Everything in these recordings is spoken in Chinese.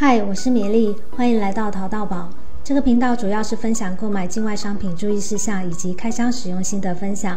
嗨，我是米粒，欢迎来到淘到宝。这个频道主要是分享购买境外商品注意事项以及开箱使用心得分享。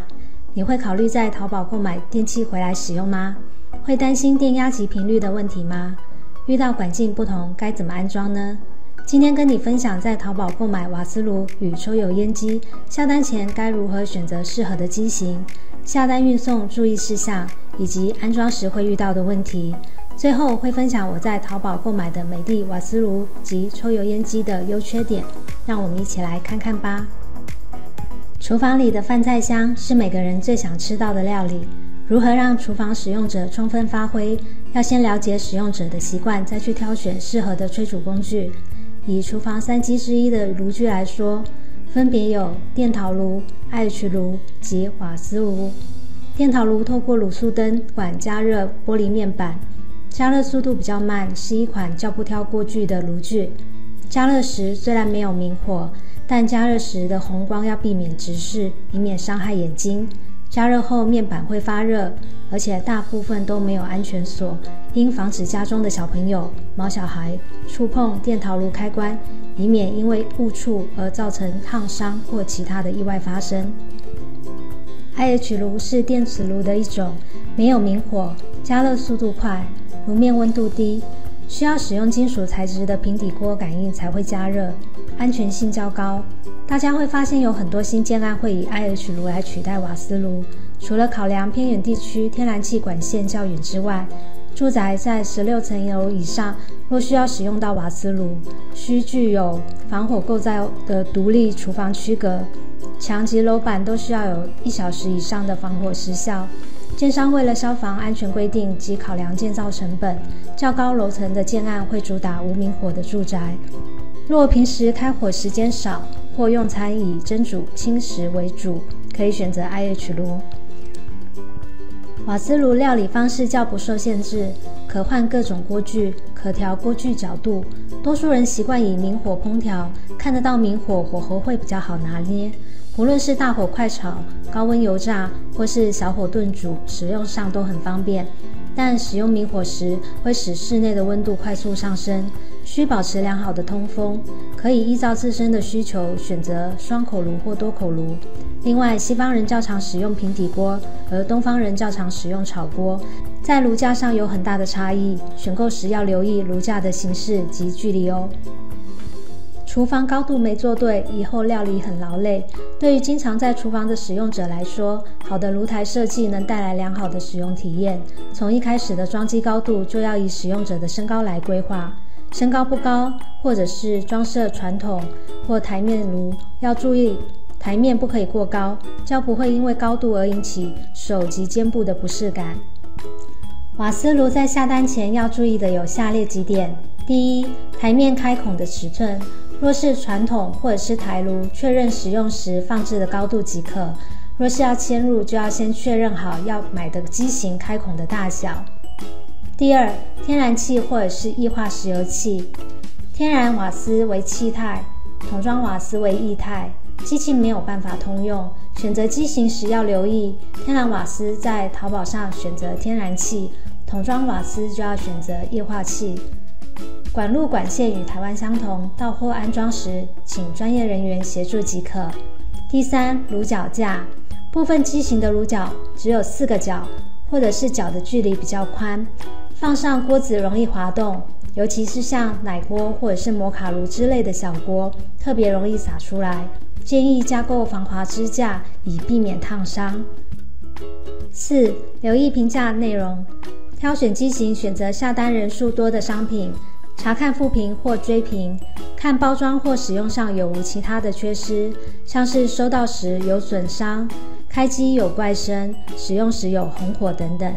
你会考虑在淘宝购买电器回来使用吗？会担心电压及频率的问题吗？遇到管径不同该怎么安装呢？今天跟你分享在淘宝购买瓦斯炉与抽油烟机，下单前该如何选择适合的机型，下单运送注意事项以及安装时会遇到的问题。最后会分享我在淘宝购买的美的瓦斯炉及抽油烟机的优缺点，让我们一起来看看吧。厨房里的饭菜香是每个人最想吃到的料理，如何让厨房使用者充分发挥？要先了解使用者的习惯，再去挑选适合的炊煮工具。以厨房三机之一的炉具来说，分别有电陶炉、IH 炉及瓦斯炉。电陶炉透过卤素灯管加热玻璃面板。加热速度比较慢，是一款较不挑锅具的炉具。加热时虽然没有明火，但加热时的红光要避免直视，以免伤害眼睛。加热后面板会发热，而且大部分都没有安全锁，应防止家中的小朋友、毛小孩触碰电陶炉开关，以免因为误触而造成烫伤或其他的意外发生。IH 炉是电磁炉的一种，没有明火，加热速度快。炉面温度低，需要使用金属材质的平底锅感应才会加热，安全性较高。大家会发现有很多新建案会以 IH 炉来取代瓦斯炉，除了考量偏远地区天然气管线较远之外，住宅在十六层楼以上若需要使用到瓦斯炉，需具有防火构造的独立厨房区隔，墙及楼板都需要有一小时以上的防火时效。建商为了消防安全规定及考量建造成本，较高楼层的建案会主打无明火的住宅。若平时开火时间少，或用餐以蒸煮轻食为主，可以选择 IH 炉。瓦斯炉料理方式较不受限制，可换各种锅具，可调锅具角度。多数人习惯以明火烹调，看得到明火，火候会比较好拿捏。无论是大火快炒、高温油炸，或是小火炖煮，使用上都很方便。但使用明火时，会使室内的温度快速上升，需保持良好的通风。可以依照自身的需求选择双口炉或多口炉。另外，西方人较常使用平底锅，而东方人较常使用炒锅，在炉架上有很大的差异。选购时要留意炉架的形式及距离哦。厨房高度没做对，以后料理很劳累。对于经常在厨房的使用者来说，好的炉台设计能带来良好的使用体验。从一开始的装机高度就要以使用者的身高来规划，身高不高，或者是装设传统或台面炉，要注意台面不可以过高，较不会因为高度而引起手及肩部的不适感。瓦斯炉在下单前要注意的有下列几点：第一，台面开孔的尺寸。若是传统或者是台炉，确认使用时放置的高度即可。若是要迁入，就要先确认好要买的机型开孔的大小。第二，天然气或者是液化石油气，天然瓦斯为气态，桶装瓦斯为液态，机器没有办法通用。选择机型时要留意，天然瓦斯在淘宝上选择天然气，桶装瓦斯就要选择液化气。管路管线与台湾相同，到货安装时请专业人员协助即可。第三，炉脚架，部分机型的炉脚只有四个角，或者是脚的距离比较宽，放上锅子容易滑动，尤其是像奶锅或者是摩卡炉之类的小锅，特别容易洒出来。建议加购防滑支架，以避免烫伤。四，留意评价内容，挑选机型，选择下单人数多的商品。查看复评或追评，看包装或使用上有无其他的缺失，像是收到时有损伤、开机有怪声、使用时有红火等等。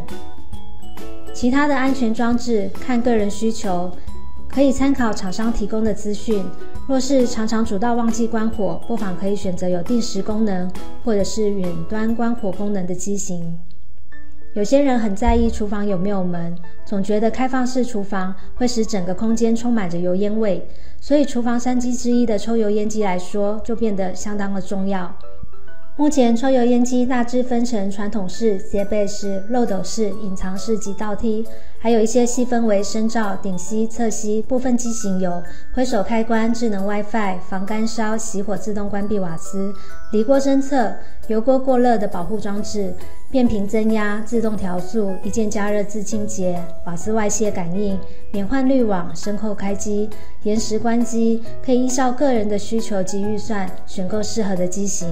其他的安全装置看个人需求，可以参考厂商提供的资讯。若是常常煮到忘记关火，不妨可以选择有定时功能或者是远端关火功能的机型。有些人很在意厨房有没有门，总觉得开放式厨房会使整个空间充满着油烟味，所以厨房三机之一的抽油烟机来说就变得相当的重要。目前抽油烟机大致分成传统式、斜背式、漏斗式、隐藏式及倒梯，还有一些细分为深罩、顶吸、侧吸。部分机型有挥手开关、智能 WiFi、防干烧、熄火自动关闭瓦斯、离锅侦测、油锅过热的保护装置、变频增压、自动调速、一键加热自清洁、瓦斯外泄感应、免换滤网、声扣开机、延时关机，可以依照个人的需求及预算选购适合的机型。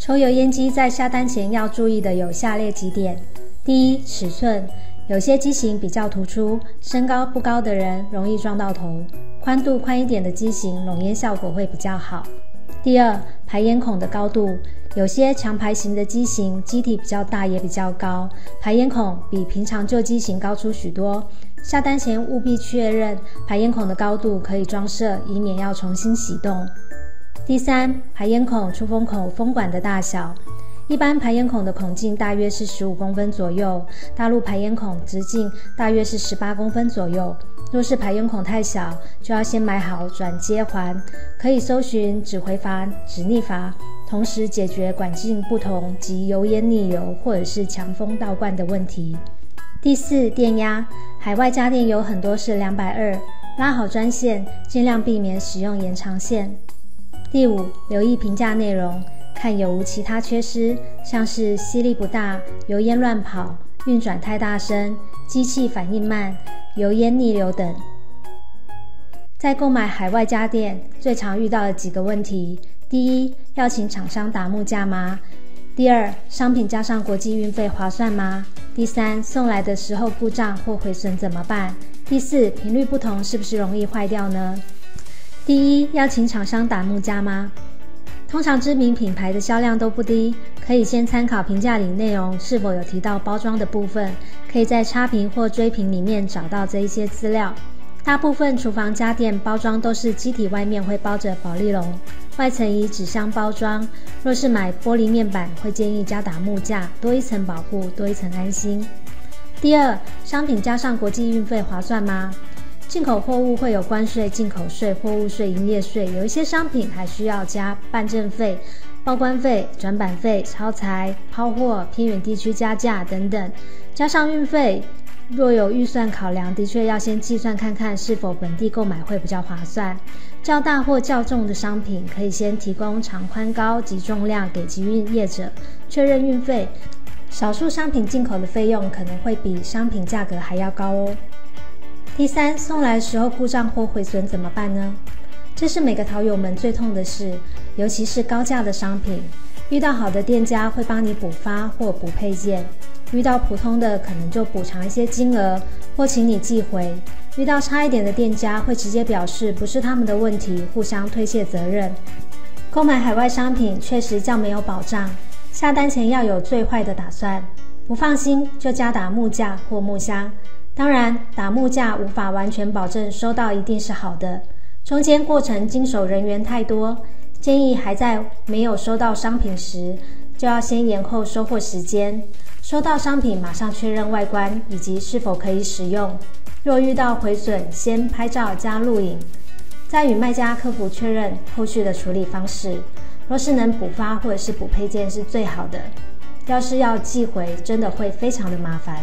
抽油烟机在下单前要注意的有下列几点：第一，尺寸，有些机型比较突出，身高不高的人容易撞到头，宽度宽一点的机型拢烟效果会比较好。第二，排烟孔的高度，有些强排型的机型机体比较大也比较高，排烟孔比平常旧机型高出许多。下单前务必确认排烟孔的高度可以装设，以免要重新启动。第三，排烟孔出风口风管的大小，一般排烟孔的孔径大约是十五公分左右，大陆排烟孔直径大约是十八公分左右。若是排烟孔太小，就要先买好转接环，可以搜寻指回阀、指逆阀，同时解决管径不同及油烟逆流或者是强风倒灌的问题。第四，电压，海外家电有很多是两百二，拉好专线，尽量避免使用延长线。第五，留意评价内容，看有无其他缺失，像是吸力不大、油烟乱跑、运转太大声、机器反应慢、油烟逆流等。在购买海外家电，最常遇到的几个问题：第一，要请厂商打木价吗？第二，商品加上国际运费划算吗？第三，送来的时候故障或毁损怎么办？第四，频率不同是不是容易坏掉呢？第一，要请厂商打木价吗？通常知名品牌的销量都不低，可以先参考评价里内容是否有提到包装的部分，可以在差评或追评里面找到这一些资料。大部分厨房家电包装都是机体外面会包着保丽龙，外层以纸箱包装。若是买玻璃面板，会建议加打木架，多一层保护，多一层安心。第二，商品加上国际运费划算吗？进口货物会有关税、进口税、货物税、营业税，有一些商品还需要加办证费、报关费、转版费、超材、抛货、偏远地区加价等等，加上运费。若有预算考量，的确要先计算看看是否本地购买会比较划算。较大或较重的商品，可以先提供长宽高及重量给集运业者确认运费。少数商品进口的费用可能会比商品价格还要高哦。第三，送来的时候故障或毁损怎么办呢？这是每个淘友们最痛的事，尤其是高价的商品，遇到好的店家会帮你补发或补配件，遇到普通的可能就补偿一些金额或请你寄回，遇到差一点的店家会直接表示不是他们的问题，互相推卸责任。购买海外商品确实较没有保障，下单前要有最坏的打算，不放心就加打木架或木箱。当然，打木架无法完全保证收到一定是好的，中间过程经手人员太多，建议还在没有收到商品时，就要先延后收货时间，收到商品马上确认外观以及是否可以使用。若遇到毁损，先拍照加录影，再与卖家客服确认后续的处理方式。若是能补发或者是补配件是最好的，要是要寄回，真的会非常的麻烦。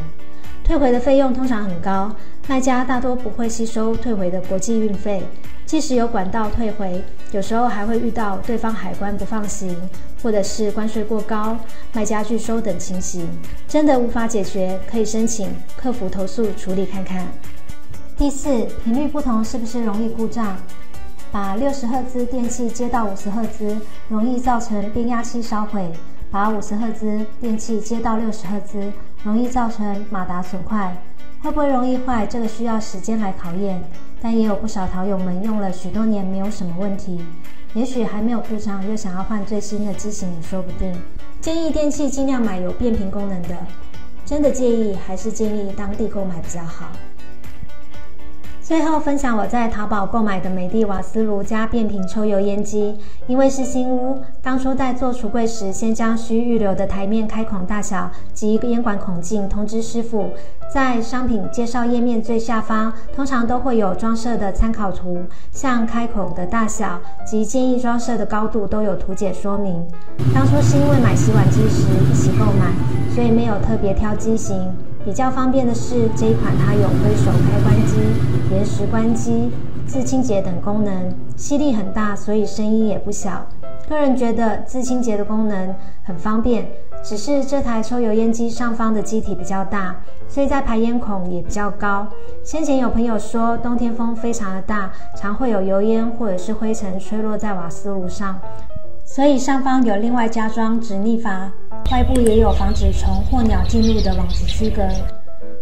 退回的费用通常很高，卖家大多不会吸收退回的国际运费。即使有管道退回，有时候还会遇到对方海关不放行，或者是关税过高、卖家拒收等情形，真的无法解决，可以申请客服投诉处理看看。第四，频率不同是不是容易故障？把六十赫兹电器接到五十赫兹，容易造成变压器烧毁；把五十赫兹电器接到六十赫兹。容易造成马达损坏，会不会容易坏？这个需要时间来考验。但也有不少淘友们用了许多年，没有什么问题。也许还没有故障，又想要换最新的机型也说不定。建议电器尽量买有变频功能的。真的介意，还是建议当地购买比较好。最后分享我在淘宝购买的美的瓦斯炉加变频抽油烟机，因为是新屋，当初在做橱柜时，先将需预留的台面开孔大小及烟管孔径通知师傅，在商品介绍页面最下方，通常都会有装设的参考图，像开孔的大小及建议装设的高度都有图解说明。当初是因为买洗碗机时一起购买，所以没有特别挑机型。比较方便的是这一款，它有挥手开关机、延时关机、自清洁等功能，吸力很大，所以声音也不小。个人觉得自清洁的功能很方便，只是这台抽油烟机上方的机体比较大，所以在排烟孔也比较高。先前有朋友说冬天风非常的大，常会有油烟或者是灰尘吹落在瓦斯炉上，所以上方有另外加装直逆阀。外部也有防止虫或鸟进入的网子区隔。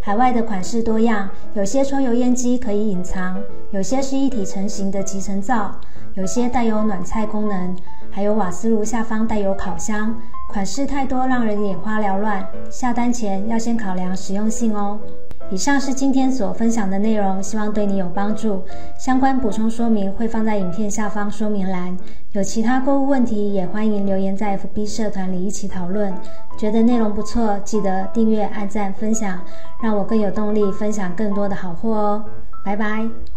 海外的款式多样，有些抽油烟机可以隐藏，有些是一体成型的集成灶，有些带有暖菜功能，还有瓦斯炉下方带有烤箱。款式太多，让人眼花缭乱。下单前要先考量实用性哦。以上是今天所分享的内容，希望对你有帮助。相关补充说明会放在影片下方说明栏。有其他购物问题，也欢迎留言在 FB 社团里一起讨论。觉得内容不错，记得订阅、按赞、分享，让我更有动力分享更多的好货哦。拜拜。